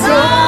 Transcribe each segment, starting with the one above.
so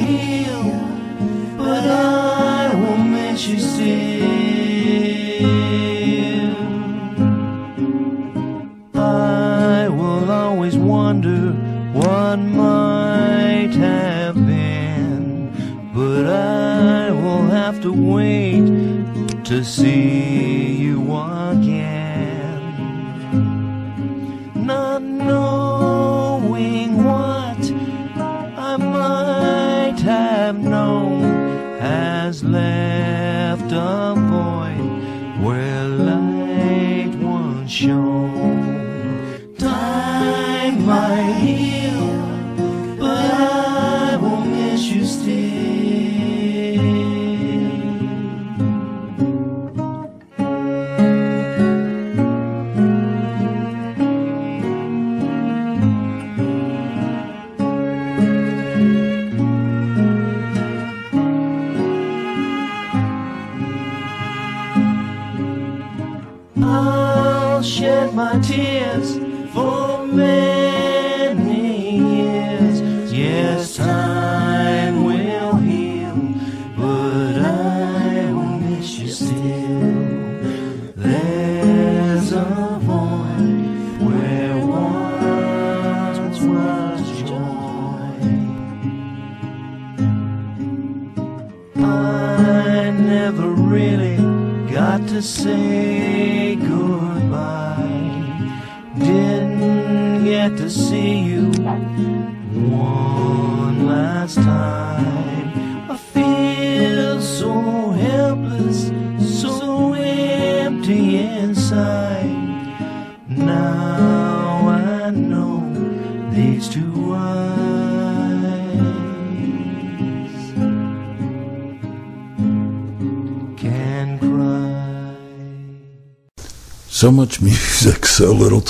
might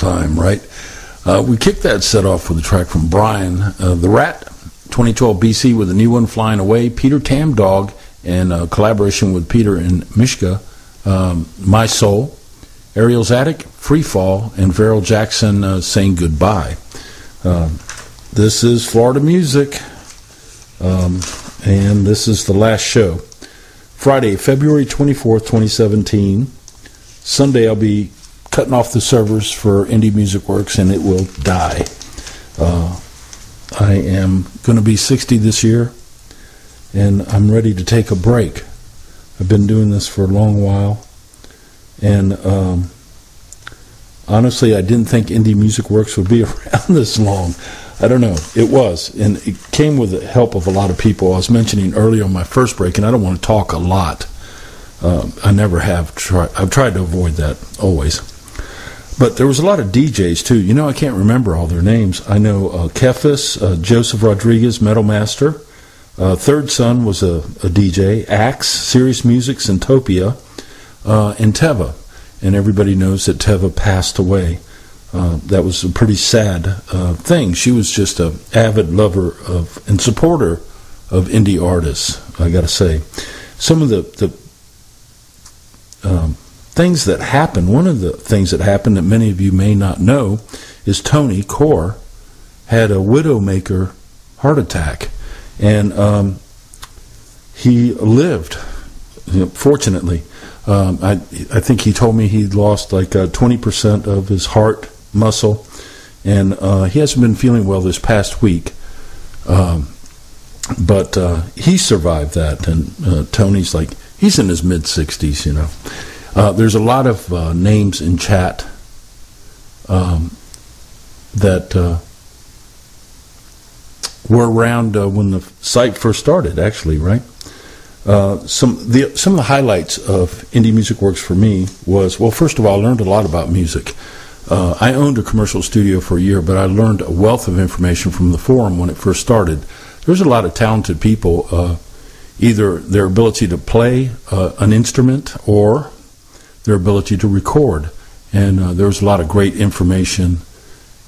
time, right? Uh, we kicked that set off with a track from Brian, uh, The Rat, 2012 BC with a new one flying away. Peter Tam Dog, and uh, collaboration with Peter and Mishka, um, My Soul. Ariel's Attic, Free Fall, and Verrill Jackson uh, saying goodbye. Uh, this is Florida Music, um, and this is the last show. Friday, February 24th, 2017. Sunday, I'll be cutting off the servers for Indie Music Works, and it will die. Uh, I am going to be 60 this year, and I'm ready to take a break. I've been doing this for a long while, and um, honestly, I didn't think Indie Music Works would be around this long. I don't know. It was, and it came with the help of a lot of people. I was mentioning earlier on my first break, and I don't want to talk a lot. Um, I never have tried. I've tried to avoid that always. But there was a lot of DJs too. You know, I can't remember all their names. I know uh, Kefis, uh, Joseph Rodriguez, Metal Master. Uh, Third Son was a, a DJ. Axe, Serious Music, Syntopia, uh, and Teva. And everybody knows that Teva passed away. Uh, that was a pretty sad uh, thing. She was just a avid lover of and supporter of indie artists. I got to say, some of the the um, things that happened. One of the things that happened that many of you may not know is Tony Core had a widowmaker heart attack, and um, he lived. You know, fortunately, um, I I think he told me he lost like twenty percent of his heart muscle, and uh, he hasn't been feeling well this past week. Um, but uh, he survived that, and uh, Tony's like he's in his mid sixties, you know. Uh, there's a lot of uh, names in chat um, that uh, were around uh, when the site first started. Actually, right? Uh, some the some of the highlights of Indie Music Works for me was well, first of all, I learned a lot about music. Uh, I owned a commercial studio for a year, but I learned a wealth of information from the forum when it first started. There's a lot of talented people either their ability to play uh, an instrument or their ability to record. And uh, there was a lot of great information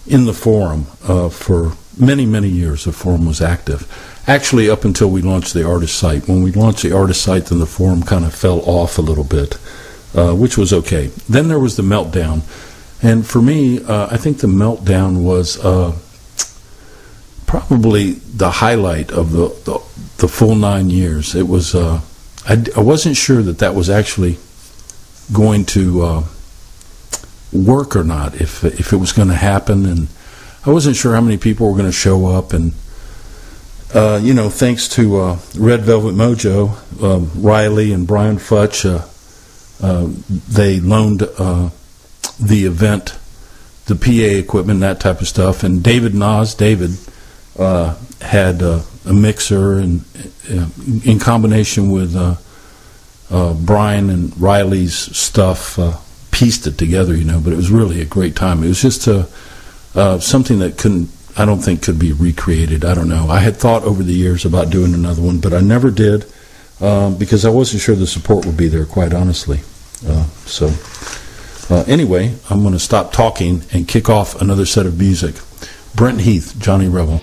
in the forum uh, for many, many years. The forum was active. Actually, up until we launched the artist site. When we launched the artist site, then the forum kind of fell off a little bit, uh, which was okay. Then there was the meltdown. And for me, uh, I think the meltdown was uh, probably the highlight of the, the, the full nine years. It was uh, I, I wasn't sure that that was actually going to uh, work or not, if if it was going to happen, and I wasn't sure how many people were going to show up, and uh, you know, thanks to uh, Red Velvet Mojo, um, Riley and Brian Futch, uh, uh, they loaned uh, the event, the PA equipment, that type of stuff, and David Nas, David, had a mixer, and in combination with uh, Brian and Riley's stuff, uh, pieced it together, you know. But it was really a great time. It was just uh, uh, something that couldn't, I don't think, could be recreated. I don't know. I had thought over the years about doing another one, but I never did um, because I wasn't sure the support would be there. Quite honestly, uh, so. Uh, anyway, I'm going to stop talking and kick off another set of music. Brent Heath, Johnny Rebel.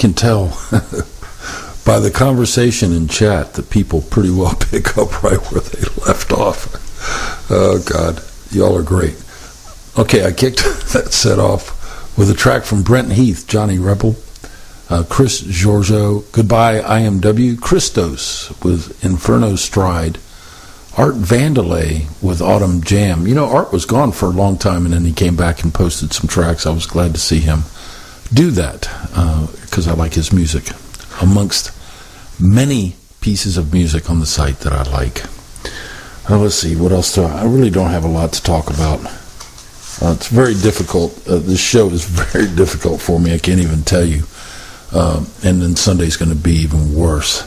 Can tell by the conversation in chat that people pretty well pick up right where they left off. Oh, God. Y'all are great. Okay, I kicked that set off with a track from Brent Heath, Johnny Rebel, uh, Chris Giorgio, Goodbye IMW, Christos with Inferno Stride, Art Vandelay with Autumn Jam. You know, Art was gone for a long time and then he came back and posted some tracks. I was glad to see him do that because I like his music, amongst many pieces of music on the site that I like. Uh, let's see, what else do I? I really don't have a lot to talk about. Uh, it's very difficult. Uh, this show is very difficult for me. I can't even tell you. Um, and then Sunday's going to be even worse.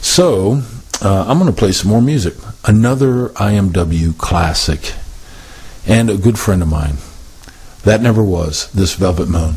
So uh, I'm going to play some more music. Another IMW classic, and a good friend of mine. That never was. This Velvet Moon.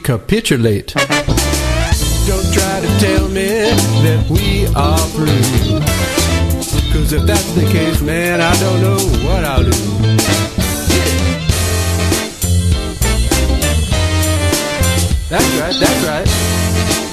recapitulate. Don't try to tell me that we are through. Cause if that's the case, man, I don't know what I'll do. That's right, that's right.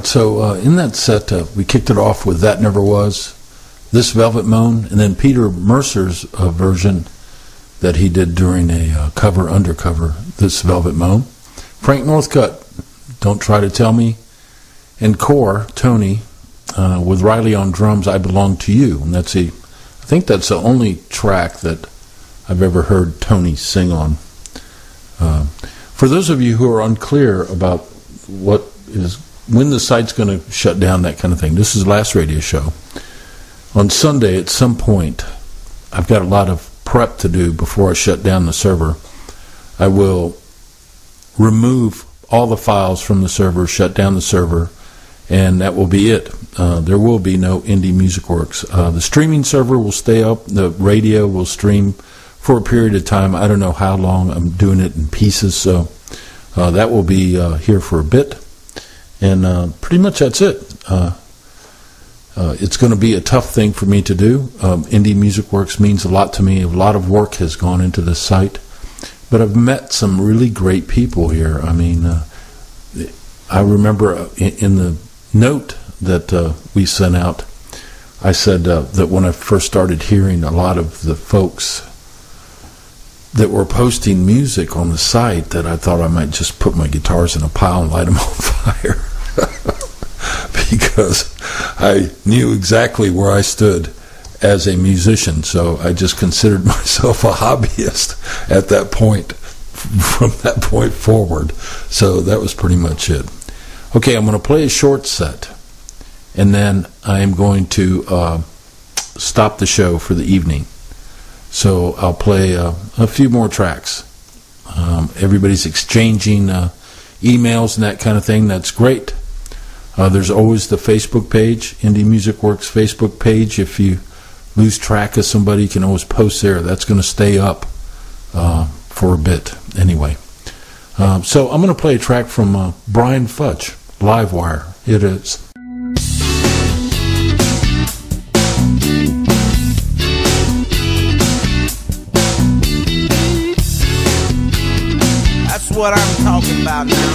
Right, so uh, in that set, uh, we kicked it off with That Never Was, This Velvet Moan, and then Peter Mercer's uh, version that he did during a uh, cover undercover, This Velvet Moan. Frank Northcutt, Don't Try to Tell Me, and Core, Tony, uh, with Riley on drums, I Belong to You. And that's a, I think that's the only track that I've ever heard Tony sing on. Uh, for those of you who are unclear about what is when the site's going to shut down, that kind of thing. This is the last radio show. On Sunday, at some point, I've got a lot of prep to do before I shut down the server. I will remove all the files from the server, shut down the server, and that will be it. Uh, there will be no Indie Music Works. Uh, the streaming server will stay up. The radio will stream for a period of time. I don't know how long. I'm doing it in pieces, so uh, that will be uh, here for a bit. And uh, pretty much that's it. Uh, uh, it's going to be a tough thing for me to do. Um, Indie Music Works means a lot to me. A lot of work has gone into this site. But I've met some really great people here. I mean, uh, I remember uh, in, the note that uh, we sent out, I said uh, that when I first started hearing a lot of the folks that were posting music on the site, that I thought I might just put my guitars in a pile and light them on fire. Because I knew exactly where I stood as a musician. So I just considered myself a hobbyist at that point, from that point forward. So that was pretty much it. Okay, I'm going to play a short set, and then I am going to uh, stop the show for the evening. So I'll play uh, a few more tracks. Um, everybody's exchanging uh, emails and that kind of thing. That's great. Uh, there's always the Facebook page, Indie Music Works Facebook page. If you lose track of somebody, you can always post there. That's going to stay up uh, for a bit anyway. Uh, so I'm going to play a track from uh, Brian Fudge, Livewire. It is. That's what I'm talking about now.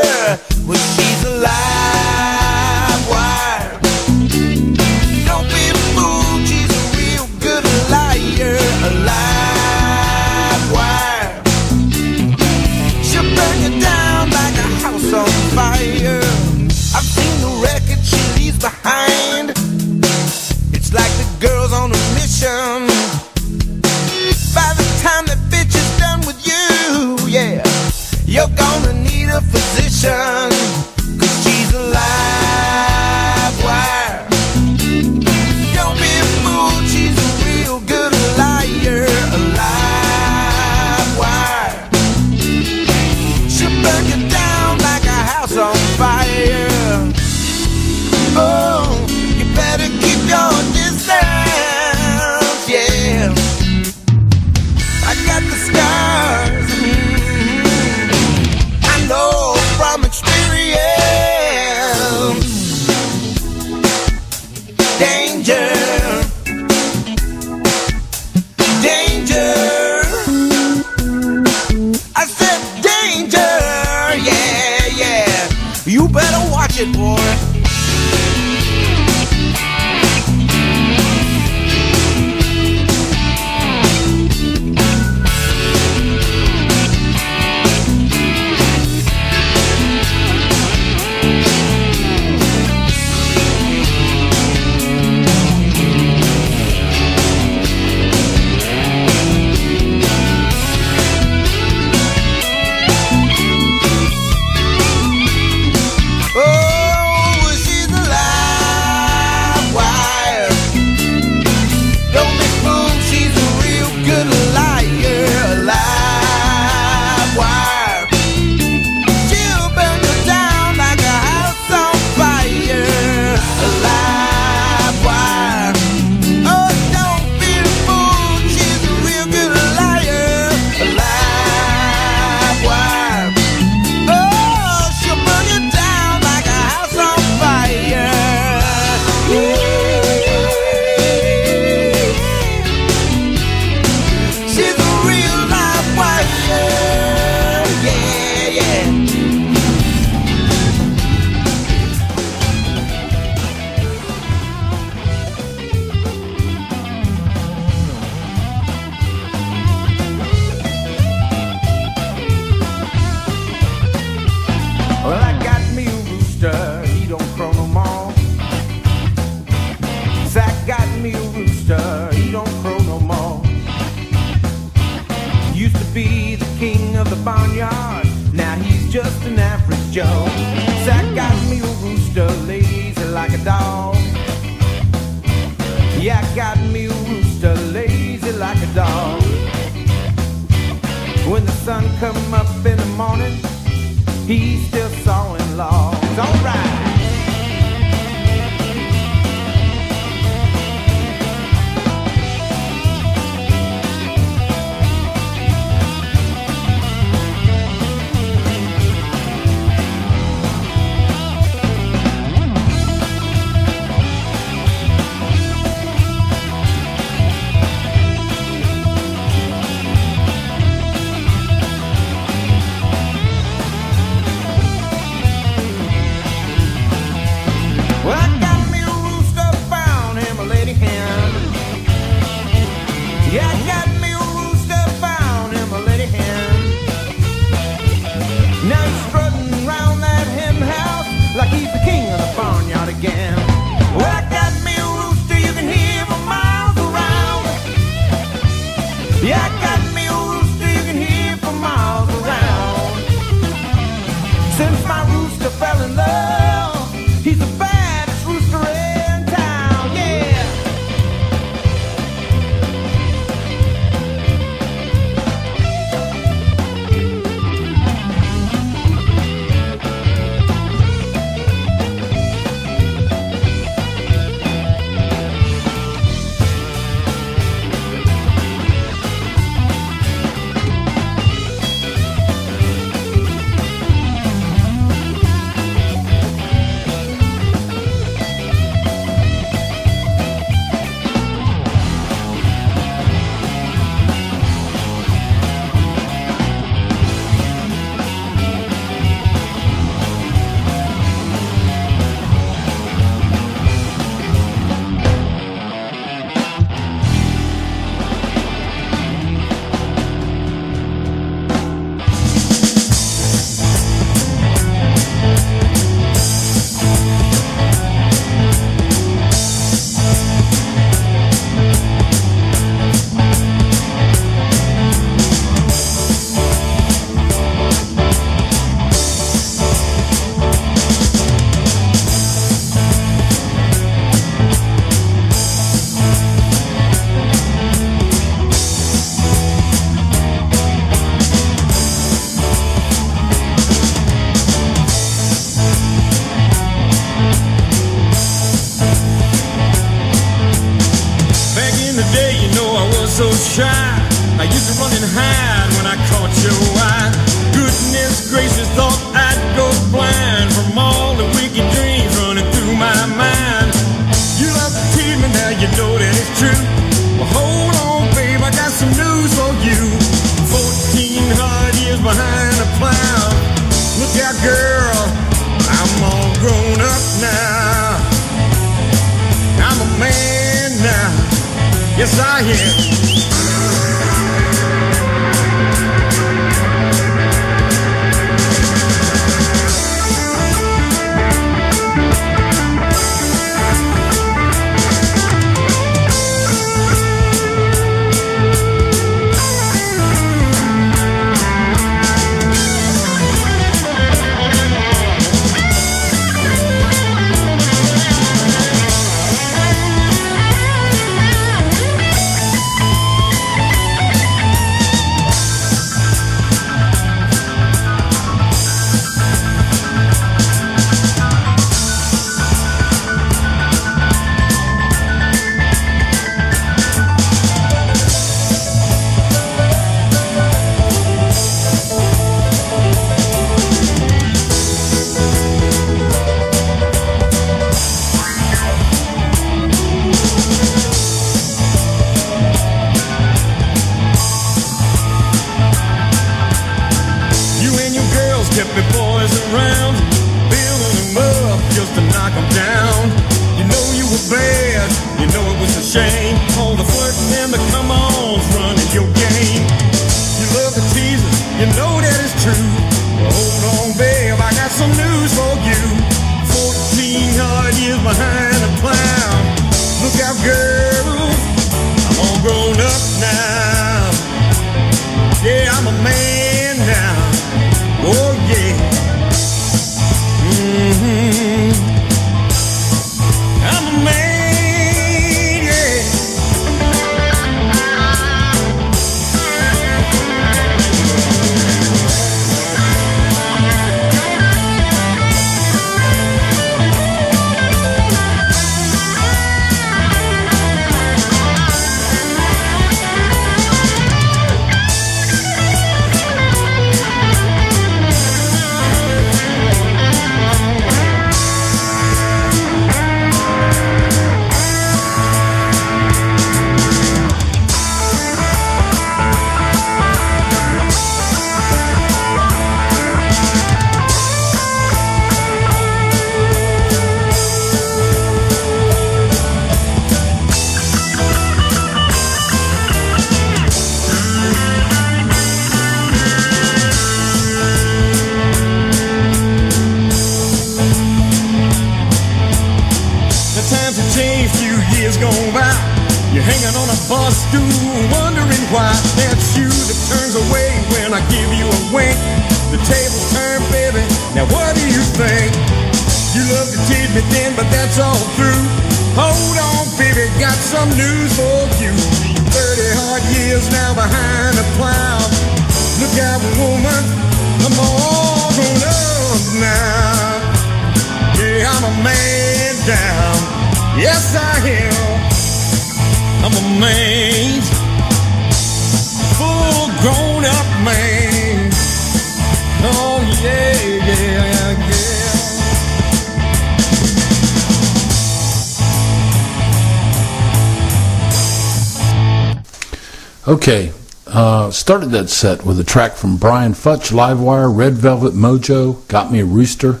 Started that set with a track from Brian Futch, Livewire, Red Velvet Mojo, Got Me a Rooster,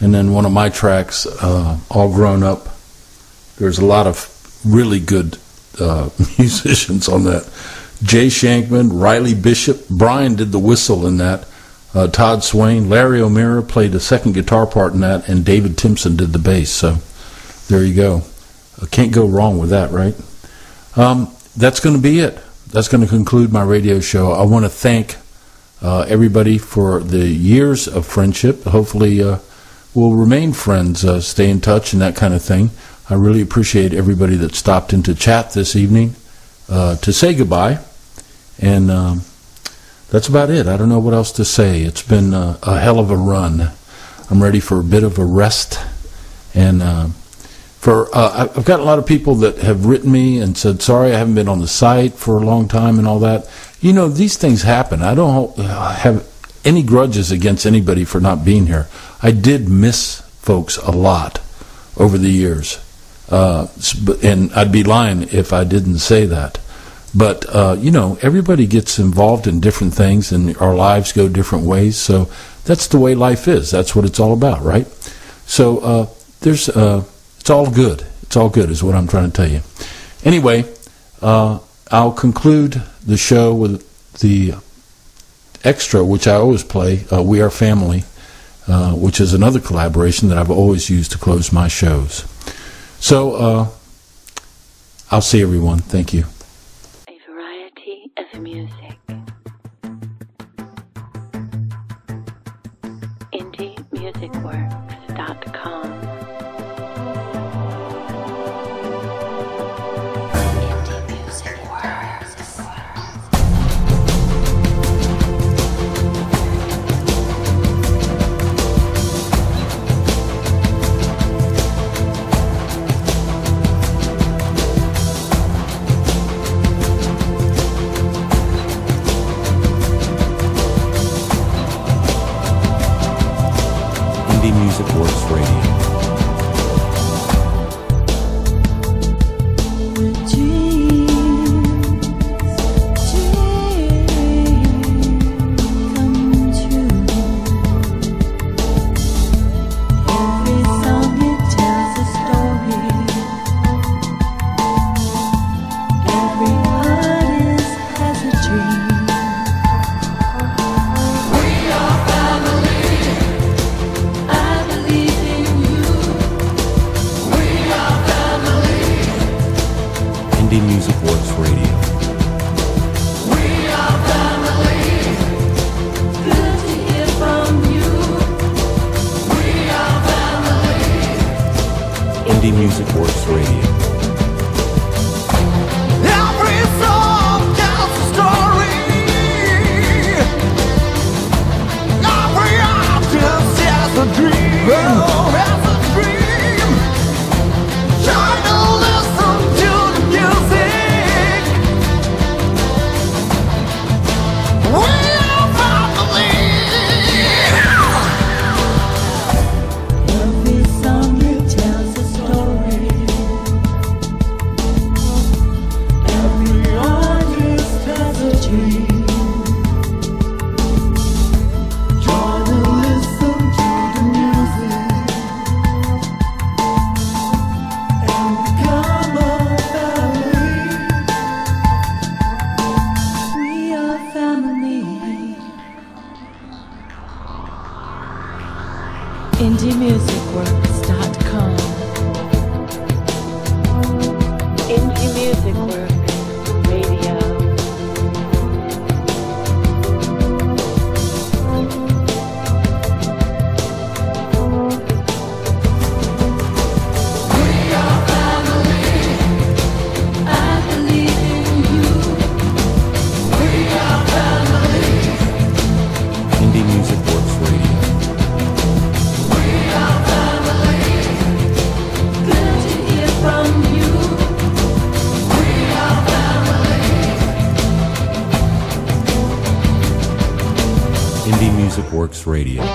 and then one of my tracks, uh, All Grown Up. There's a lot of really good uh, musicians on that. Jay Shankman, Riley Bishop, Brian did the whistle in that. Uh, Todd Swain, Larry O'Meara played a second guitar part in that, and David Timpson did the bass. So there you go. Uh, can't go wrong with that, right? Um, that's going to be it. That's going to conclude my radio show. I want to thank uh, everybody for the years of friendship. Hopefully, uh, we'll remain friends, uh, stay in touch, and that kind of thing. I really appreciate everybody that stopped in to chat this evening uh, to say goodbye. And um, that's about it. I don't know what else to say. It's been a hell of a run. I'm ready for a bit of a rest. And uh, for uh, I've got a lot of people that have written me and said, "Sorry, I haven't been on the site for a long time," and all that. You know, these things happen. I don't uh, have any grudges against anybody for not being here. I did miss folks a lot over the years, uh, and I'd be lying if I didn't say that. But uh, you know, everybody gets involved in different things, and our lives go different ways. So that's the way life is. That's what it's all about, right? So uh, there's, uh, it's all good. It's all good, is what I'm trying to tell you. Anyway, uh, I'll conclude the show with the extra, which I always play. Uh, we Are Family, uh, which is another collaboration that I've always used to close my shows. So uh, I'll see everyone. Thank you. Radio.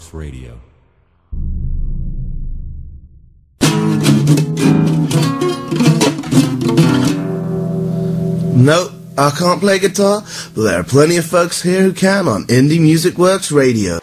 Works Radio. Nope, I can't play guitar, but there are plenty of folks here who can on Indie Music Works Radio.